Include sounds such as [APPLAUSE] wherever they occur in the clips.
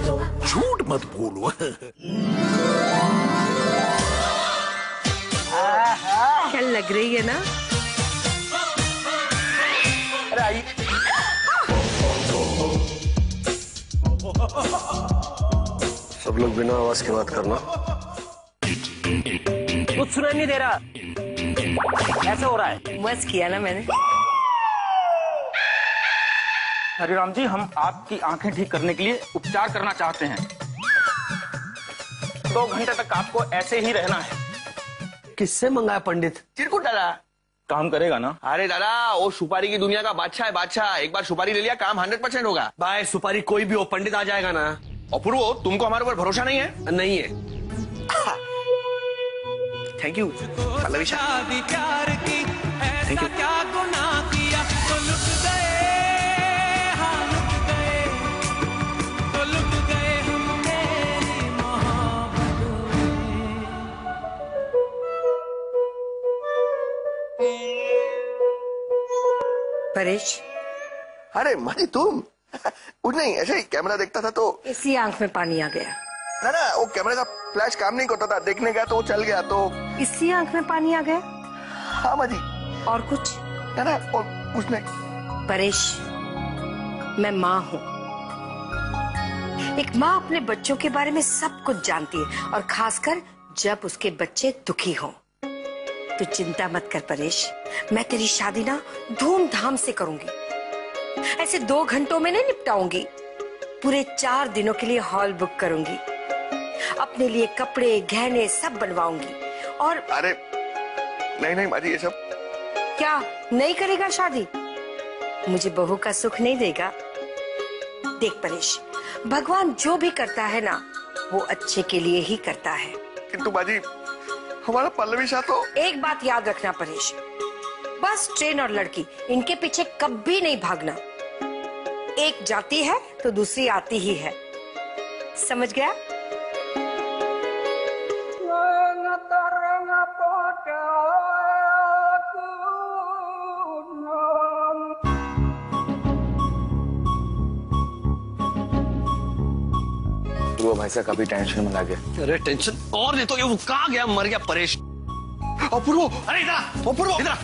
झूठ मत बोलो। क्या लग रही है ना? सब लोग बिना आवाज़ के बात करना। कुछ सुनाई नहीं दे रहा। ऐसा हो रहा है। मस्त किया ना मैंने। हरे राम जी हम आपकी आँखें ठीक करने के लिए उपचार करना चाहते हैं। दो घंटे तक आपको ऐसे ही रहना है। किससे मंगाया पंडित? चिरकुट दादा। काम करेगा ना? अरे दादा वो सुपारी की दुनिया का बादशाह है बादशाह। एक बार सुपारी ले लिया काम हंड्रेड परसेंट होगा। भाई सुपारी कोई भी हो पंडित आ जाएगा ना। और पूर्व तुमको हमारे ऊपर भरोसा नहीं है? नहीं है। Thank you Pallavi Shah. Paresh. अरे मारी तुम? [LAUGHS] नहीं ऐसे ही कैमरा देखता था तो इसी आँख में पानी आ गया। ना ना वो कैमरे का फ्लैश काम नहीं करता था। देखने गया तो वो चल गया तो इसी आँख में पानी आ गया? हाँ माजी और कुछ? ना ना और कुछ नहीं परेश मैं माँ हूँ। एक माँ अपने बच्चों के बारे में सब कुछ जानती है और खासकर जब उसके बच्चे दुखी हों। तू चिंता मत कर परेश। मैं तेरी शादी ना धूमधाम से करूँगी। ऐसे दो घंटों में नहीं निपटाऊँगी। पूरे चार दिनों के लिए हॉल बुक करूँगी। अपने लिए कपड़े गहने सब बनवाऊँगी। और अरे नहीं नहीं माजी ये सब क्या नहीं करेगा शादी? मुझे बहू का सुख नहीं देगा। देख परेश भगवान जो भी करता है ना वो अच्छे के लिए ही करता है। किंतु बाजी हमारा पल्लवी शाह तो एक बात याद रखना परेश। बस ट्रेन और लड़की, इनके पीछे कभी नहीं भागना। एक जाती है तो दूसरी आती ही है। समझ गया? भाई साहब काफ़ी टेंशन में लगे। अरे टेंशन और नहीं तो ये वो कहाँ गया? मर गया परेश। अपूर्व! अरे इधर अपूर्व! इधर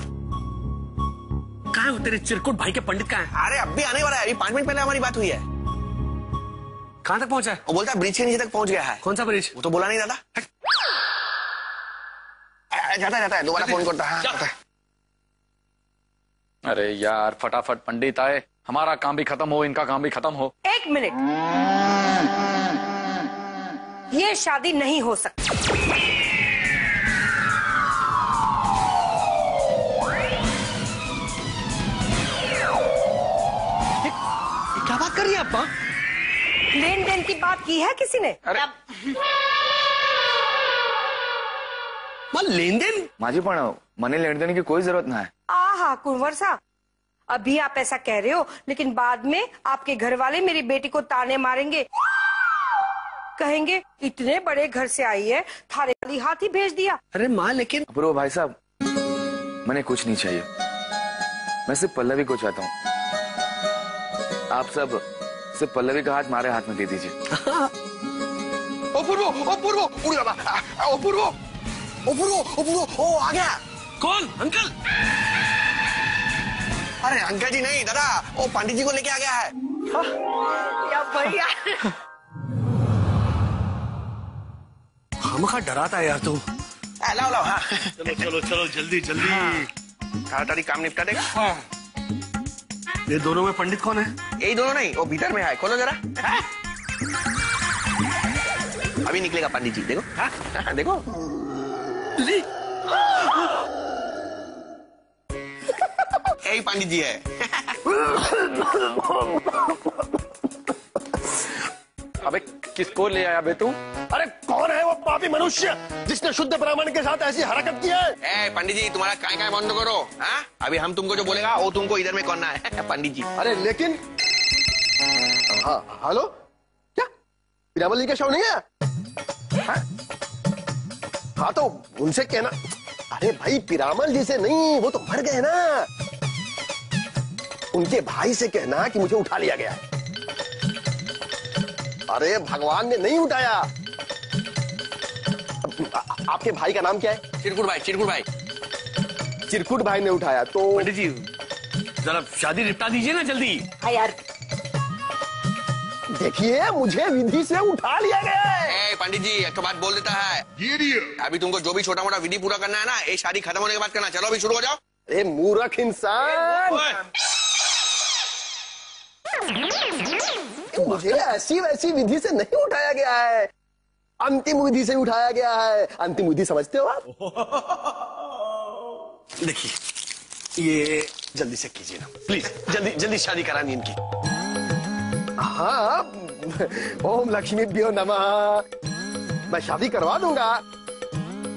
कहाँ है तेरे चिरकुट भाई के पंडित कहाँ है? अरे अब भी आने वाला है। अभी पाँच मिनट पहले हमारी बात हुई है। कहाँ तक पहुँचा है? वो बोलता है ब्रिज के नीचे तक पहुँच गया है। कौन सा ब्रिज? वो तो बोला नहीं दादा। जाता जाता है। दोबारा फ़ोन करता है। है। अरे यार फटाफट पंडित आए। हमारा काम भी खत्म हो इनका काम भी खत्म हो। एक मिनट। ये शादी नहीं हो सकती। क्या बात कर रही है लेन देन की बात की है किसी ने? अरे। लेन देन माझी पण मनी लेन देन की कोई ज़रूरत ना है। आहा कुंवर साहब। अभी आप ऐसा कह रहे हो लेकिन बाद में आपके घर वाले मेरी बेटी को ताने मारेंगे। कहेंगे इतने बड़े घर से आई है थारे वाली हाथ ही भेज दिया। अरे माँ लेकिन अपूर्व भाई साहब मैंने कुछ नहीं चाहिए। मैं सिर्फ़ पल्लवी को चाहता हूँ। आप सब सिर्फ़ पल्लवी का हाथ मारे हाथ में दे दीजिए। अपूर्व अपूर्व अपूर्व अपूर्व अपूर्व ओ आ गया। कौन? अंकल? अरे अंकल जी नहीं दादा वो पंडित जी को लेके आ गया है या भैया। [LAUGHS] हम खा डराता है यार तू लाओ लाओ हाँ। चलो चलो चलो जल्दी जल्दी। ताड़ाताड़ी काम निपटा देगा? हाँ। ये दोनों में पंडित कौन है? यही दोनों नहीं वो भीतर में है। खोलो जरा। हाँ। अभी निकलेगा पंडित जी देखो। हाँ, देखो। यही पंडित जी है। अबे किसको ले आया बे तू? अरे है पापी मनुष्य जिसने शुद्ध ब्राह्मण के साथ ऐसी हरकत की है। ए पंडित जी तुम्हारा काय काय बंद करो हाँ? अभी हम तुमको जो बोलेगा वो तुमको इधर में करना है। [LAUGHS] पंडित जी। अरे लेकिन हाँ हेलो? क्या? पीरामल जी का शव नहीं है? हाँ? हाँ तो उनसे कहना अरे भाई पीरामल जी से नहीं वो तो मर गए ना। उनके भाई से कहना कि मुझे उठा लिया गया है। अरे भगवान ने नहीं उठाया। आ- आपके भाई का नाम क्या है? चिरकुट भाई चिरकुट भाई। चिरकुट भाई ने उठाया तो पंडित जी जरा शादी निपटा दीजिए ना जल्दी। हाँ यार। देखिए मुझे विधि से उठा लिया गया है। पंडित जी एक तो बात बोल देता है। अभी तुमको जो भी छोटा मोटा विधि पूरा करना है ना ये शादी खत्म होने के बाद करना चलो अभी शुरू हो जाओ। अरे मूर्ख इंसान। मुझे ऐसी वैसी विधि से नहीं उठाया गया है। अंतिम विधि से उठाया गया है। अंतिम विधि समझते हो आप? [LAUGHS] देखिए ये जल्दी से कीजिए ना। प्लीज़ जल्दी जल्दी शादी करानी इनकी। हाँ ओम लक्ष्मी भ्यो नमः। मैं शादी करवा दूँगा।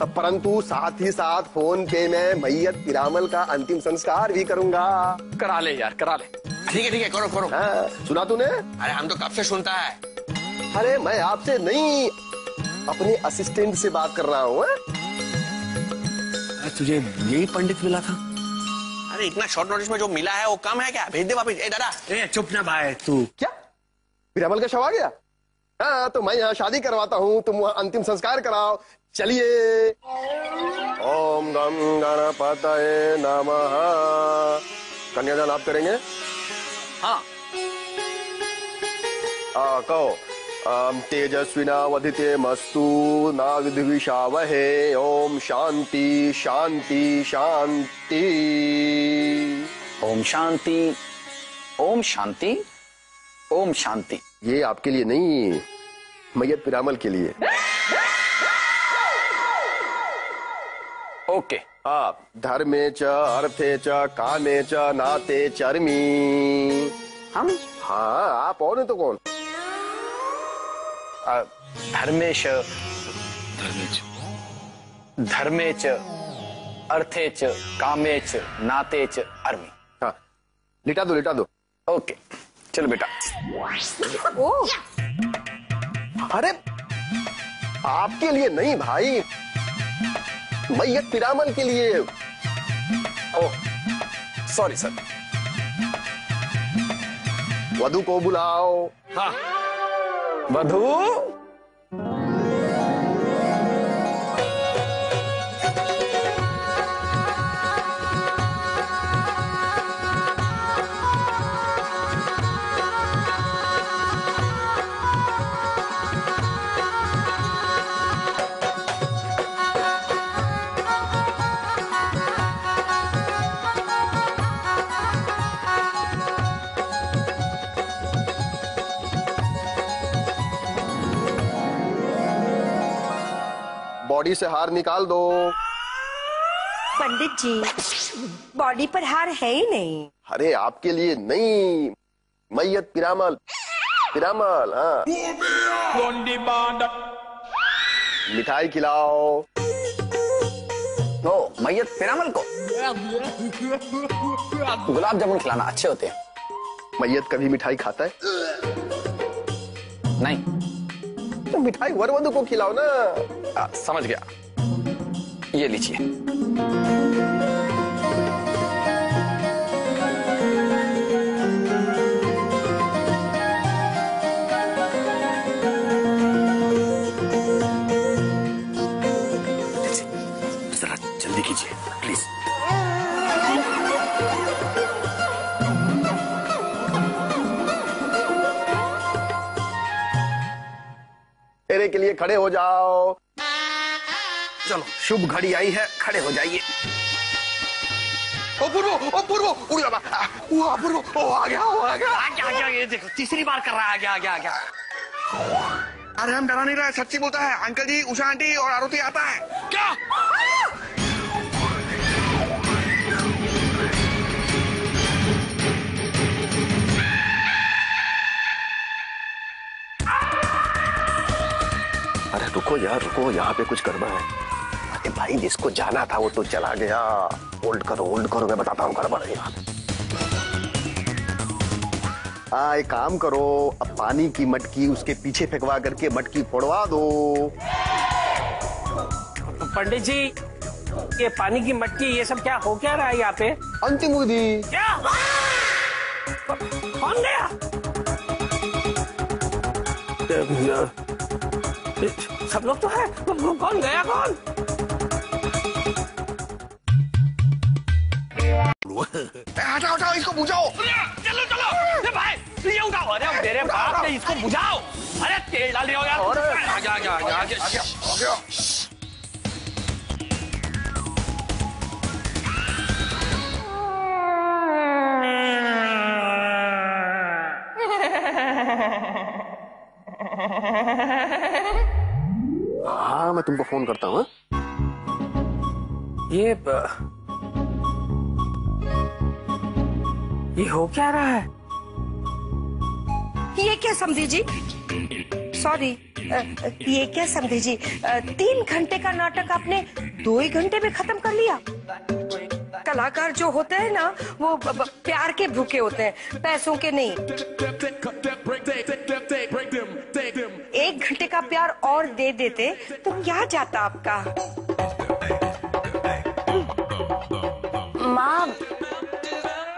परंतु साथ ही साथ फ़ोन पे में मैयत पिरामल का अंतिम संस्कार भी करूँगा। करा ले यार करा ले। ठीक है ठीक है करो करो। हाँ, सुना तूने? अरे हम तो कब से सुनता है? अरे मैं आपसे नहीं अपने असिस्टेंट से बात कर रहा हूँ हाँ? तुझे यही पंडित मिला था? अरे इतना शॉर्ट नोटिस में जो मिला है वो कम है क्या? भेज दे वापस। ए दादा। ए चुप ना भाई तू। क्या? पिरामल का शव आ गया? हाँ तो मैं यहाँ शादी करवाता हूँ तुम वहाँ अंतिम संस्कार कराओ। चलिए। ओम गम गणपतये नमः। कन्यादान आप करेंगे? हाँ। आ, कहो। अम, तेजस्विना वधिते मस्तु ना विद्विषावहे ओम शांति शांति शांति ओम शांति ओम शांति ओम शांति ये आपके लिए नहीं मैयत पिरामल के लिए। ओके। आप धर्मे च अर्थे च कामे च नाते चर्मी। हम? हाँ आप और तो कौन? धर्मेश। धर्मे च अर्थे च कामे च नाते च अर्मी। हाँ। लिटा दो लिटा दो। ओके चलो बेटा। ओ। अरे आपके लिए नहीं भाई। मैयत पिरामल के लिए। ओ सॉरी सर वधु को बुलाओ। हाँ। वधु बॉडी से हार निकाल दो। पंडित जी बॉडी पर हार है ही नहीं। अरे आपके लिए नहीं। मैयत पिरामल। पिरामल हाँ। मिठाई खिलाओ। ओ मैयत पिरामल को। गुलाब जामुन खिलाना अच्छे होते हैं। मैयत कभी मिठाई खाता है? नहीं। तो मिठाई वर को खिलाओ ना। आ, समझ गया। ये लीजिए। खड़े हो जाओ। चलो शुभ घड़ी आई है खड़े हो जाइए। ओ पूर्वो ओ पूर्वो उड़ जा आ, वो आ, ओ आ गया ओ आ गया। आ गया आ गया ये देखो तीसरी बार कर रहा है आ गया आ गया आ गया। अरे हम डरा नहीं रहा सच्ची बोलता है। अंकल जी उषा आंटी और आरुति आता है। रुको यार रुको यहाँ पे कुछ गड़बड़ है। अरे भाई जिसको जाना था वो तो चला गया। होल्ड करो होल्ड करो मैं बताता हूँ गड़बड़ है यहाँ। हाँ एक काम करो अब पानी की मटकी उसके पीछे फेंकवा करके मटकी फोड़वा दो। पंडित जी ये पानी की मटकी ये सब क्या हो क्या रहा है यहाँ पे? अंतिम विधि क्या? कौन गया? सब लोग तो है। कौन? गया कौन? हटाओ हटाओ इसको बुझाओ। चलो चलो। ए भाई ये उठाओ। अरे मेरे बाप ने इसको बुझाओ। अरे तेल डाल दिया यार। आगे आगे आगे आगे आगे हाँ मैं तुमको फ़ोन करता हूँ हाँ? ये ब- ये हो क्या रहा है? ये क्या समझी जी? सॉरी ये क्या समझी जी? तीन घंटे का नाटक आपने दो ही घंटे में खत्म कर लिया। कलाकार जो होते हैं ना वो प्यार के भूखे होते हैं पैसों के नहीं। एक घंटे का प्यार और दे देते तो क्या जाता आपका? माँ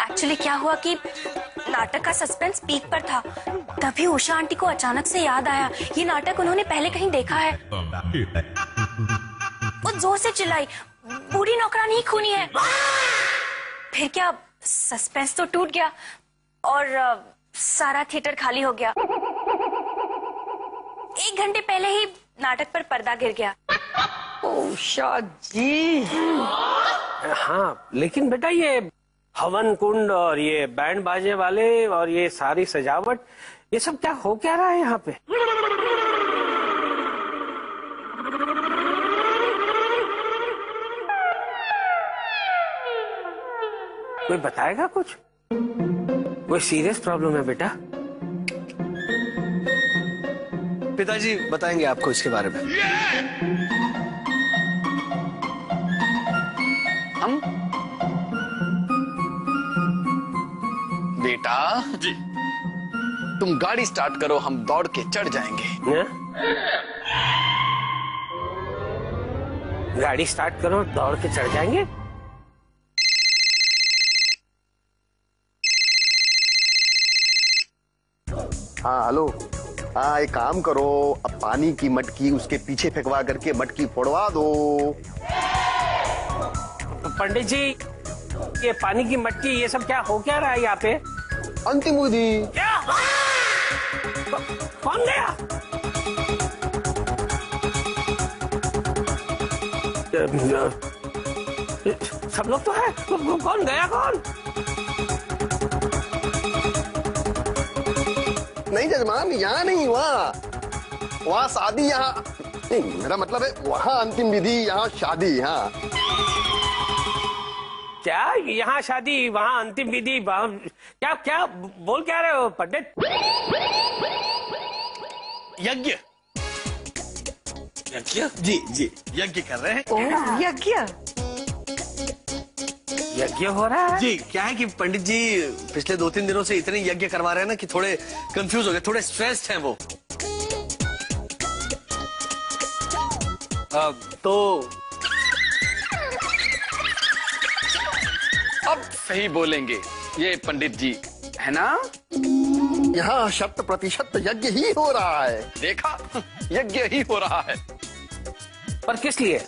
एक्चुअली क्या हुआ कि नाटक का सस्पेंस पीक पर था। तभी उषा आंटी को अचानक से याद आया ये नाटक उन्होंने पहले कहीं देखा है। वो ज़ोर से चिल्लाई बूढ़ी नौकरानी ही खूनी है। फिर क्या सस्पेंस तो टूट गया और सारा थिएटर खाली हो गया। एक घंटे पहले ही नाटक पर पर्दा गिर गया। उषा जी। हाँ लेकिन बेटा ये हवन कुंड और ये बैंड बाजे वाले और ये सारी सजावट, ये सब क्या हो क्या रहा है यहाँ पे? कोई बताएगा कुछ? कोई सीरियस प्रॉब्लम है बेटा। पिताजी बताएँगे आपको इसके बारे में। हम? बेटा? जी। तुम गाड़ी स्टार्ट करो हम दौड़ के चढ़ जाएँगे। हैं? गाड़ी स्टार्ट करो दौड़ के चढ़ जाएँगे। हाँ हेलो हाँ एक काम करो अब पानी की मटकी उसके पीछे फेंकवा करके मटकी फोड़वा दो। पंडित जी ये पानी की मटकी ये सब क्या हो क्या रहा है यहाँ पे? अंतिम विधि। क्या? कौन गया? सब लोग तो है। कौन गया? कौन? नहीं जजमान यहाँ नहीं वहाँ वहाँ शादी यहाँ। नहीं मेरा मतलब है वहाँ अंतिम विधि यहाँ शादी हाँ। क्या? यहाँ शादी वहाँ अंतिम विधि क्या क्या बोल क्या रहे हो पंडित? यज्ञ। यज्ञ? जी जी। यज्ञ कर रहे हैं। यज्ञ? यज्ञ हो रहा है। जी क्या है कि पंडित जी पिछले दो तीन दिनों से इतने यज्ञ करवा रहे हैं ना कि थोड़े कंफ्यूज हो गए थोड़े स्ट्रेस्ड हैं वो। अ, तो अब सही बोलेंगे ये पंडित जी है ना? यहाँ शत प्रतिशत यज्ञ ही हो रहा है। देखा यज्ञ ही हो रहा है। पर किस लिए?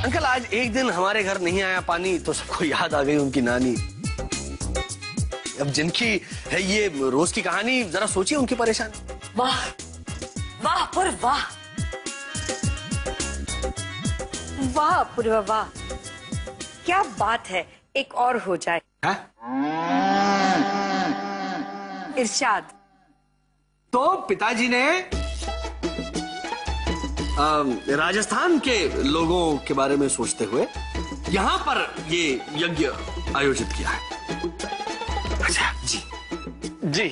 अंकल आज एक दिन हमारे घर नहीं आया पानी तो सबको याद आ गई उनकी नानी। अब जिनकी है ये रोज की कहानी जरा सोचिए उनकी परेशानी। वाह वाह पर वाह। वाह पूर्वा वाह। क्या बात है एक और हो जाए। इरशाद। तो पिताजी ने राजस्थान के लोगों के बारे में सोचते हुए यहाँ पर ये यज्ञ आयोजित किया है। अच्छा जी। जी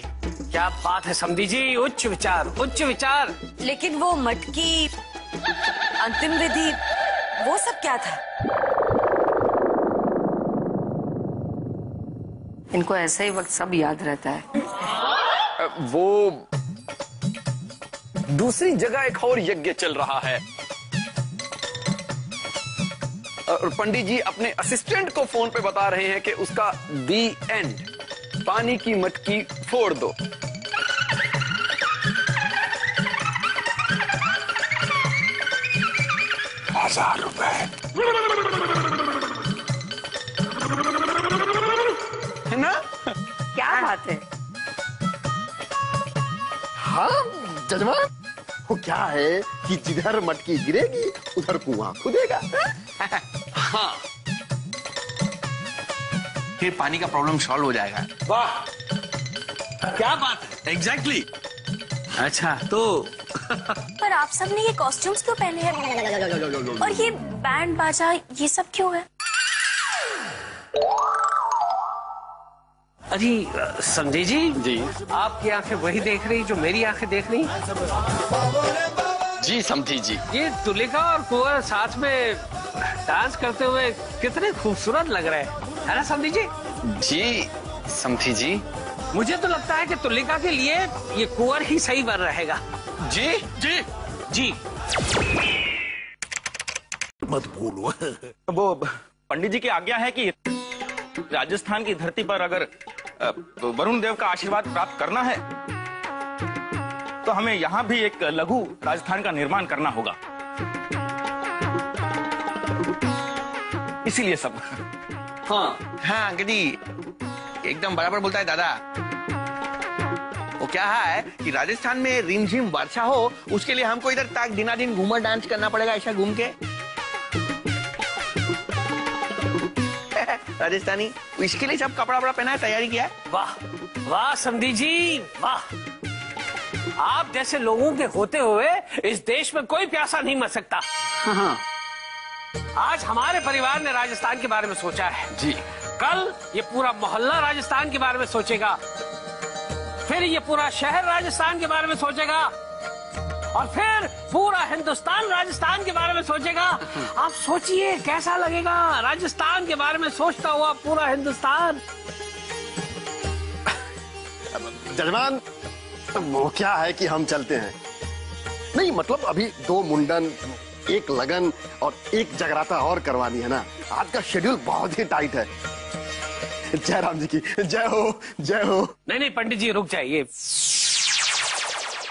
क्या बात है समझी जी। उच्च विचार उच्च विचार। लेकिन वो मटकी अंतिम विधि वो सब क्या था? इनको ऐसा ही वक्त सब याद रहता है। वो दूसरी जगह एक और यज्ञ चल रहा है। और पंडित जी अपने असिस्टेंट को फ़ोन पे बता रहे हैं कि उसका दी एंड पानी की मटकी फोड़ दो। हज़ार रुपए। है ना? क्या बात है? हाँ जजमान क्या है कि जिधर मटकी गिरेगी उधर कुआँ खुदेगा? हाँ। फिर पानी का प्रॉब्लम सॉल्व हो जाएगा। वाह। क्या बात है। Exactly exactly. अच्छा तो [LAUGHS] पर आप सबने ये कॉस्ट्यूम्स क्यों पहने हैं? और ये बैंड बाजा ये सब क्यों है? अजी समझी जी जी। आपकी आँखें वही देख रही जो मेरी आँखें देख रही? जी समझी जी। ये तुलिका और कुंवर साथ में डांस करते हुए कितने खूबसूरत लग रहे हैं। है ना समझी जी? जी समझी जी। मुझे तो लगता है कि तुलिका के लिए ये कुंवर ही सही बन रहेगा। जी जी। जी। मत भूलो वो पंडित जी की आज्ञा है कि राजस्थान की धरती पर अगर वरुण देव का आशीर्वाद प्राप्त करना है तो हमें यहाँ भी एक लघु राजस्थान का निर्माण करना होगा। इसीलिए सब। हाँ हाँ गदी एकदम बराबर बोलता है दादा। वो क्या है कि राजस्थान में रिमझिम वर्षा हो, उसके लिए हमको इधर ताक दिना दिन घूमर डांस करना पड़ेगा ऐसा घूम के। राजस्थानी इसके लिए सब कपड़ा वपड़ा पहना है तैयारी किया है? वाह वाह समधी जी वाह। आप जैसे लोगों के होते हुए इस देश में कोई प्यासा नहीं मर सकता। आज हमारे परिवार ने राजस्थान के बारे में सोचा है। जी। कल ये पूरा मोहल्ला राजस्थान के बारे में सोचेगा। फिर ये पूरा शहर राजस्थान के बारे में सोचेगा। और फिर पूरा हिंदुस्तान राजस्थान के बारे में सोचेगा। आप सोचिए कैसा लगेगा? राजस्थान के बारे में सोचता हुआ पूरा हिंदुस्तान। जजमान वो क्या है कि हम चलते हैं? नहीं मतलब अभी दो मुंडन एक लगन और एक जगराता और करवानी है ना? आज का शेड्यूल बहुत ही टाइट है। जय राम जी की जय हो जय हो। नहीं नहीं पंडित जी रुक जाइए।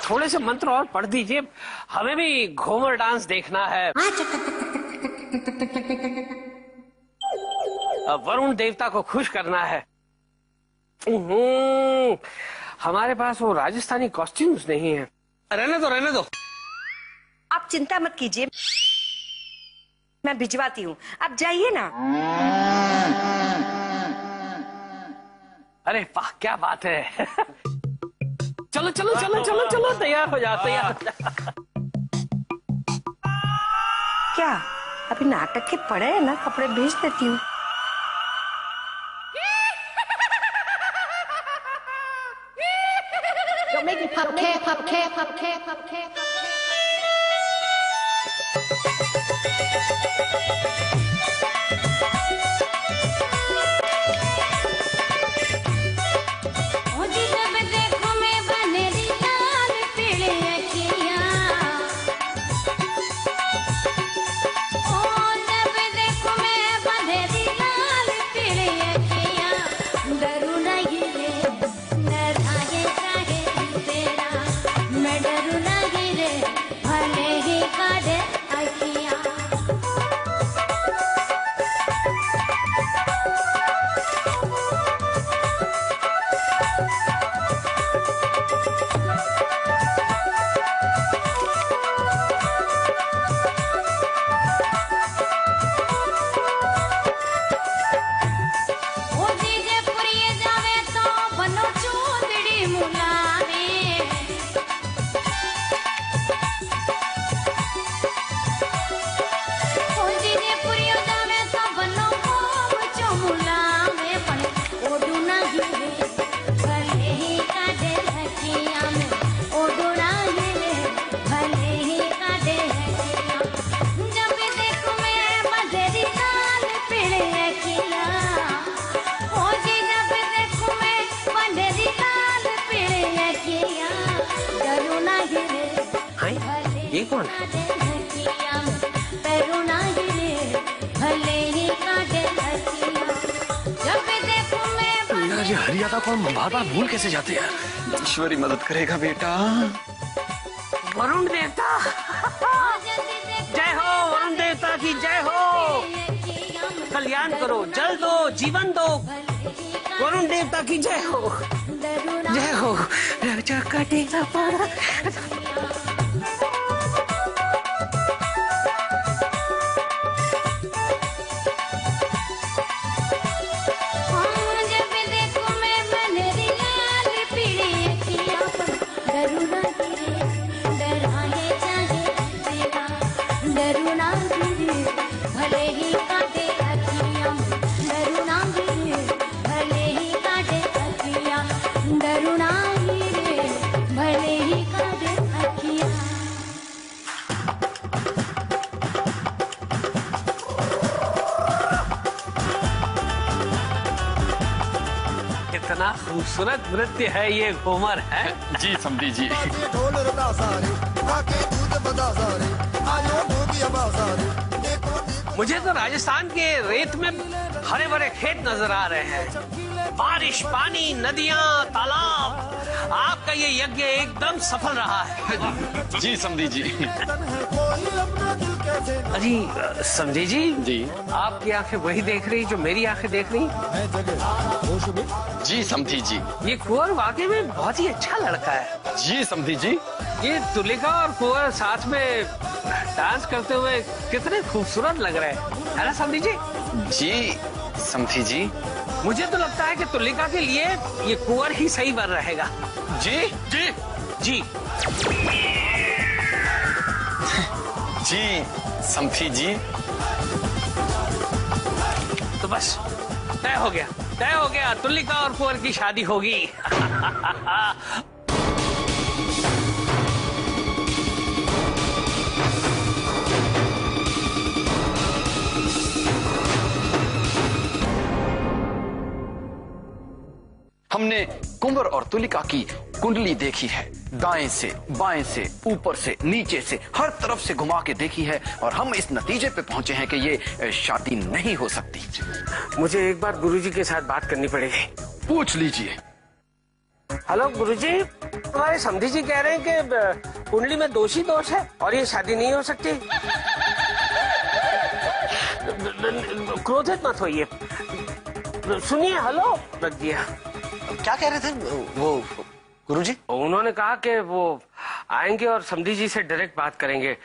थोड़े से मंत्र और पढ़ दीजिए। हमें भी घूमर डांस देखना है। वरुण देवता को खुश करना है। हमारे पास वो राजस्थानी कॉस्ट्यूम्स नहीं है। रहने दो रहने दो। आप चिंता मत कीजिए। मैं भिजवाती हूँ। आप जाइए ना। अरे वाह क्या बात है। चलो चलो चलो चलो चलो तैयार हो जा तैयार हो जा क्या अभी नाटक के पड़े हैं ना कपड़े भेज देती हूँ Don't make me pop okay. pop. हम बार बार भूल कैसे जाते हैं? ईश्वरी मदद करेगा बेटा। वरुण देवता। जय हो वरुण देवता की जय हो। कल्याण करो जल दो जीवन दो। वरुण देवता की जय हो। जय हो। राजा कटेगा पारा खूबसूरत नृत्य है ये घूमर है। जी समझी जी। मुझे तो राजस्थान के रेत में हरे भरे खेत नज़र आ रहे हैं। बारिश पानी नदियाँ तालाब आपका ये यज्ञ एकदम सफल रहा है। जी समझी जी। अजी समझी जी? जी। आपकी आँखें वही देख रही जो मेरी आँखें देख रही? जी समझी जी। ये कुंवर वाकई में बहुत ही अच्छा लड़का है। जी समझी जी। ये तुलिका और कुंवर साथ में डांस करते हुए कितने खूबसूरत लग रहे हैं। है ना समझी जी? जी समझी जी। मुझे तो लगता है कि तुलिका के लिए ये कुंवर ही सही बन रहेगा। जी जी। जी। जी समझी जी। तो बस तय हो गया। तय हो गया तुल्लिका और कुंवर की शादी होगी। हमने कुंवर और तुलिका की कुंडली देखी है। दाएँ से बाएँ से ऊपर से नीचे से हर तरफ़ से घुमा के देखी है और हम इस नतीजे पे पहुँचे हैं कि ये शादी नहीं हो सकती। मुझे एक बार गुरुजी के साथ बात करनी पड़ेगी। पूछ लीजिए। हेलो गुरुजी। तुम्हारे समधी जी कह रहे हैं कि कुंडली में दोषी दोष है और ये शादी नहीं हो सकती। क्रोधित मत होइए। सुनिए हेलो रख दिया क्या कह रहे थे? वो गुरुजी? उन्होंने कहा कि वो आएँगे और समधी जी से डायरेक्ट बात करेंगे।